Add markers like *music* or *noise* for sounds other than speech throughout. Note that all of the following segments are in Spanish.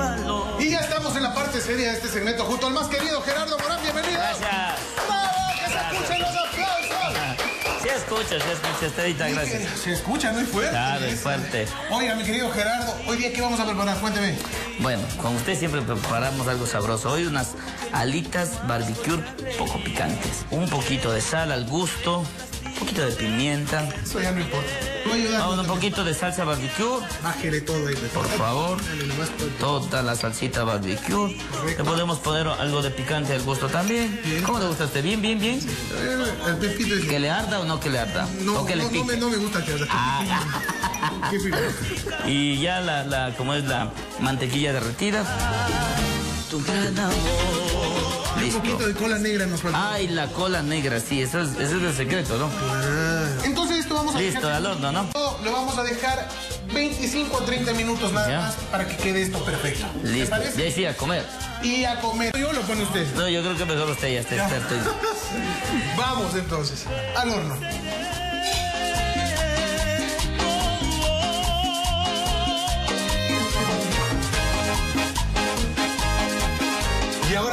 valor. Y ya estamos en la parte seria de este segmento, junto al más querido Gerardo Morán. Bienvenido. Gracias. ¡Bravo! ¡Que se escuchen los aplausos! Sí escuchas, sí escuchas, Estevita, gracias. Se escucha muy fuerte. Claro, es fuerte. Oiga, mi querido Gerardo, hoy día, ¿qué vamos a preparar? Cuénteme. Bueno, con usted siempre preparamos algo sabroso. Hoy unas alitas barbecue poco picantes. Un poquito de sal al gusto, un poquito de pimienta. Eso ya no importa. Vamos, un poquito de salsa barbecue, Bájele todo ahí. por favor. Toda la salsita barbecue. Le podemos poner algo de picante al gusto también. ¿Cómo le gusta a usted? ¿Bien, bien, bien? ¿Que le arda o no que le arda? No, ¿O que le no, no, pique? me, no me gusta que Ah, *laughs* Qué fino. Y ya la, la, como es la mantequilla derretida. Tu gran amor. Un poquito de cola negra nos falta. Ay, la cola negra, sí, eso es, ese es el secreto, ¿no? Entonces esto vamos a Listo, dejar... al horno, ¿no? Lo vamos a dejar 25 a 30 minutos nada Ya. más para que quede esto perfecto. ¿Te Listo. parece? Ya sí, a comer. Y a comer. Yo lo pone usted. No, yo creo que mejor usted ya está experto. *laughs* Vamos entonces, al horno.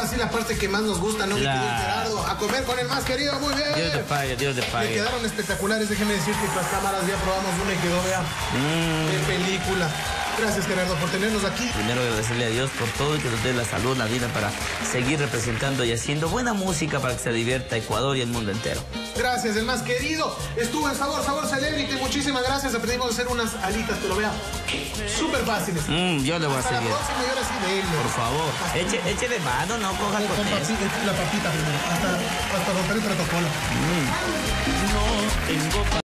Ahora sí la parte que más nos gusta, ¿no, mi Claro. querido Gerardo? A comer con el más querido, muy bien. Dios te pague, Dios Me pague. quedaron espectaculares, déjeme decir que las cámaras ya probamos una y quedó, vea, Mm. de película. Gracias Gerardo por tenernos aquí. Primero agradecerle a Dios por todo y que nos dé la salud, la vida para seguir representando y haciendo buena música para que se divierta Ecuador y el mundo entero. Gracias, el más querido. Estuvo en Sabor, Sabor Celebrity. Muchísimas gracias. Aprendimos a hacer unas alitas, pero vea, súper fáciles. Mm, yo le voy a Hasta la seguir. próxima de él. Por favor, eche, eche de mano, no coja Con con la papita primero, hasta, hasta romper el protocolo. No tengo